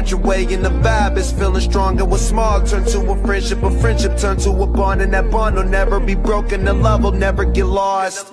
out your way and the vibe is feeling stronger. What's small turn to a friendship, a friendship turn to a bond, and that bond will never be broken. The love will never get lost.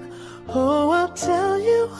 Oh, I'll tell you